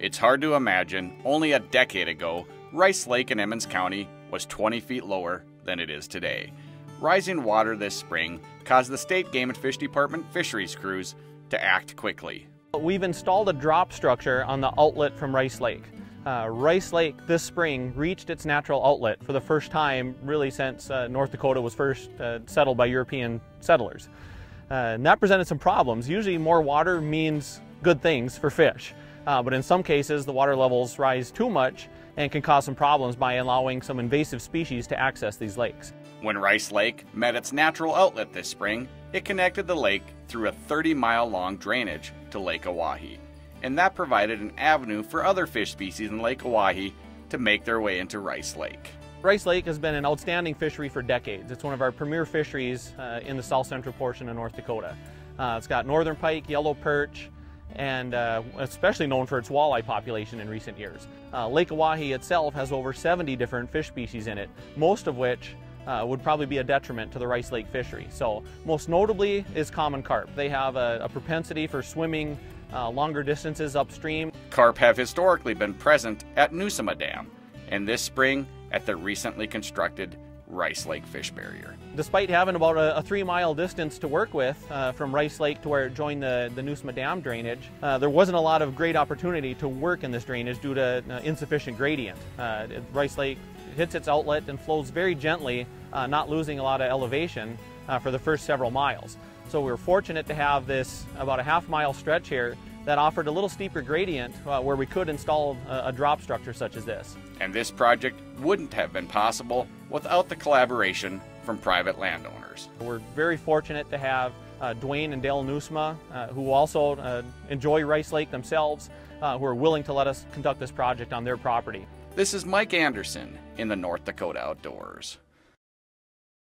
It's hard to imagine only a decade ago, Rice Lake in Emmons County was 20 feet lower than it is today. Rising water this spring caused the State Game and Fish Department fisheries crews to act quickly. We've installed a drop structure on the outlet from Rice Lake. Uh, Rice Lake this spring reached its natural outlet for the first time really since uh, North Dakota was first uh, settled by European settlers. Uh, and that presented some problems. Usually more water means good things for fish, uh, but in some cases the water levels rise too much and can cause some problems by allowing some invasive species to access these lakes. When Rice Lake met its natural outlet this spring, it connected the lake through a 30 mile long drainage to Lake Oahe, and that provided an avenue for other fish species in Lake Oahe to make their way into Rice Lake. Rice Lake has been an outstanding fishery for decades. It's one of our premier fisheries uh, in the south central portion of North Dakota. Uh, it's got northern pike, yellow perch, and uh, especially known for its walleye population in recent years. Uh, Lake Oahe itself has over 70 different fish species in it, most of which uh, would probably be a detriment to the Rice Lake fishery. So most notably is common carp. They have a, a propensity for swimming uh, longer distances upstream. Carp have historically been present at Nusima Dam, and this spring at the recently constructed Rice Lake Fish Barrier. Despite having about a, a three mile distance to work with uh, from Rice Lake to where it joined the, the Nusima Dam drainage, uh, there wasn't a lot of great opportunity to work in this drainage due to uh, insufficient gradient. Uh, Rice Lake hits its outlet and flows very gently, uh, not losing a lot of elevation uh, for the first several miles. So we were fortunate to have this about a half mile stretch here that offered a little steeper gradient uh, where we could install a, a, drop structure such as this. And this project wouldn't have been possible without the collaboration from private landowners. We're very fortunate to have uh, Dwayne and Dale Nusima, uh, who also uh, enjoy Rice Lake themselves, who are willing to let us conduct this project on their property. This is Mike Anderson in the North Dakota Outdoors.